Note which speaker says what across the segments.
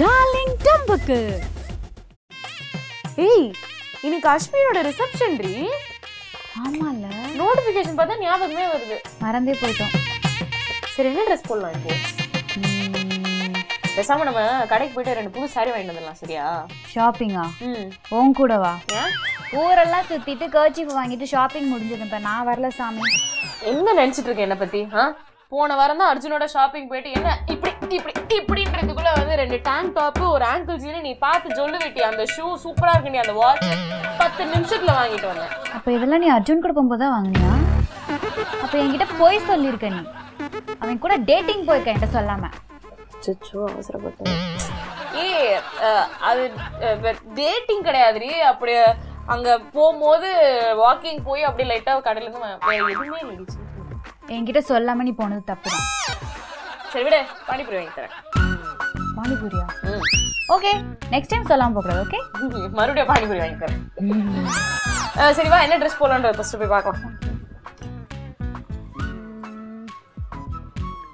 Speaker 1: Darling டம்புக்கு
Speaker 2: ஏய் இன்னைக்கு அஸ்வினோட reception ரீ
Speaker 1: ஆமால.
Speaker 2: நோட்டிபிகேஷன் பார்த்தா ஞாபகமே வருது.
Speaker 1: மறந்தே போயிட்டோம்.
Speaker 2: சரி என்ன ட்ரெஸ் போடலாம் இப்போ? பேசாம நம்ம கடைக்கு போயிட்டு ரெண்டு புது சாரி வாங்கிட்டு வந்துடலாம் சரியா?
Speaker 1: ஷாப்பிங்கா உன் கூடவா?
Speaker 2: ஏன்?
Speaker 1: ஊரெல்லாம் சுத்திட்டு கர்ச்சீஃப் வாங்கிட்டு ஷாப்பிங் முடிஞ்சது இப்ப நான் வரல சாமி.
Speaker 2: என்ன நினைச்சிட்டு இருக்க என்ன பத்தி ஆ? போன வாரம் தான் அர்ஜுனோட ஷாப்பிங் போயிட்டு என்ன இப்படி இப்படி இப்படின்றதுக்குள்ள வந்து ரெண்டு டேங்க் டாப் ஒரு ஆங்கிள் ஜீனு நீ பார்த்து சொல்லு வெட்டி அந்த ஷூ சூப்பரா இருக்கு நீ அந்த வாட்ச் பத்து நிமிஷத்துல வாங்கிட்டு வந்தேன்.
Speaker 1: அப்ப இதெல்லாம் நீ அர்ஜுன் கூட போகும்போது தான் வாங்கினியா? அப்ப என்கிட்ட போய் சொல்லியிருக்க நீ. அவன் கூட டேட்டிங் போயிருக்க என்கிட்ட சொல்லாம.
Speaker 2: அச்சோ அவசரப்பட்டேன். ஏ அது டேட்டிங் கிடையாதுடி. அப்படி அங்க போகும்போது வாக்கிங் போய் அப்படியே லைட்டா கடையில இருந்து எதுவுமே இல்லைச்சு
Speaker 1: என்கிட்ட சொல்லாம நீ போனது தப்பு தான்
Speaker 2: சரி விடு பானிபூரி வாங்கி தரேன்.
Speaker 1: பானிபூரியா. ஓகே நெக்ஸ்ட் டைம் சொல்லாம போகக்கூடாது ஓகே?
Speaker 2: மறுபடியும் பானிபூரி வாங்கி தரேன். சரி வா என்ன ட்ரெஸ் போடலான்றது ஃபர்ஸ்ட் போய் பார்க்கலாம்.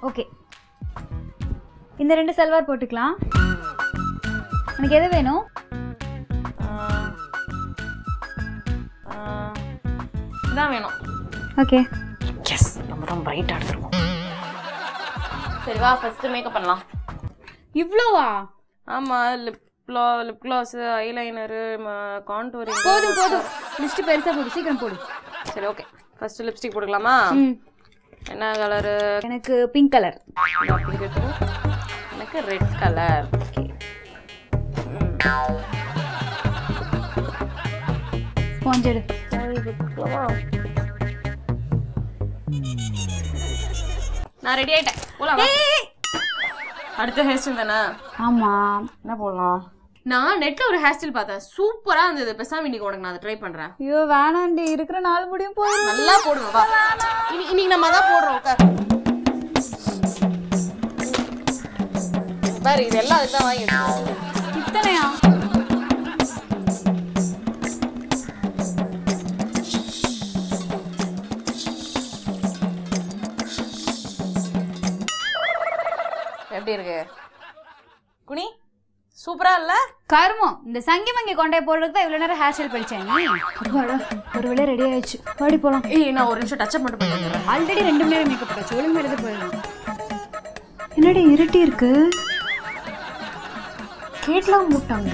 Speaker 1: ஓகே. இந்த ரெண்டு சல்வார் போட்டுக்கலாம். எனக்கு எது வேணும்?
Speaker 2: இதான் வேணும்.
Speaker 1: ஓகே.
Speaker 2: நம்ம தான் பிரைட்டாக எடுத்துருக்கோம். சரி வா ஃபர்ஸ்ட் மேக்கப் பண்ணலாம்.
Speaker 1: இவ்வளோவா?
Speaker 2: ஆமாம் lip gloss lip gloss eyeliner contouring
Speaker 1: போதும் போதும். லிஸ்ட் பெருசா போடு சீக்கிரம் போடு.
Speaker 2: சரி ஓகே ஃபர்ஸ்ட் லிப்ஸ்டிக் போட்டுக்கலாமா? என்ன கலரு
Speaker 1: எனக்கு பிங்க் கலர்
Speaker 2: எனக்கு ரெட் கலர்
Speaker 1: ஸ்பாஞ்ச் எடு.
Speaker 2: நான் ரெடி ஆயிட்டேன். போலாம். அடுத்த ஹேர் ஸ்டைல் தானே?
Speaker 1: ஆமா.
Speaker 2: என்ன போடலாம்? நான் நெட்ல ஒரு ஹேர் ஸ்டைல் பார்த்தேன். சூப்பரா இருந்தது. பெசாம இன்னைக்கு உனக்கு நான் அதை ட்ரை பண்றேன்.
Speaker 1: ஐயோ வேணாண்டி. இருக்கிற நாலு முடியும் போயிடும்
Speaker 2: நல்லா போடுவோம் வா. இனி இன்னைக்கு நம்ம தான் போடுறோம் உட்கார். பாரு இது எல்லாம் அதுதான் வாங்கி.
Speaker 1: இத்தனையா?
Speaker 2: எப்படி இருக்கு? குனி சூப்பரா இல்ல?
Speaker 1: கருமம். இந்த சங்கி மங்கி கொண்டே போடுறதுக்கு தான் இவ்வளவு நேரம் ஹேர் ஸ்டைல் படிச்சேன். ஒரு வேளை ரெடி ஆயிடுச்சு. பாடி போலாம்.
Speaker 2: ஏய் நான் ஒரு நிமிஷம் டச் அப் மட்டும் பண்ணி வந்துடுறேன்.
Speaker 1: ஆல்ரெடி ரெண்டு மணி நேரம் மேக்கப் போட்டாச்சு ஒழுங்கு எடுத்து போயிடலாம். என்னடி இருட்டி இருக்கு?
Speaker 2: கேட்லாம் மூட்டாங்க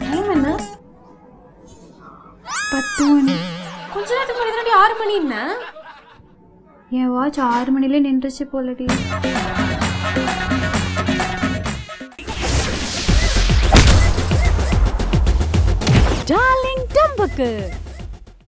Speaker 2: டைம் என்ன?
Speaker 1: பத்து மணி.
Speaker 2: கொஞ்ச நேரத்துக்கு முன்னாடி ஆறு மணி என்ன?
Speaker 1: என் வாட்ச் ஆறு மணிலே நின்றுச்சு போலடி. டார்லிங் டம்புக்கு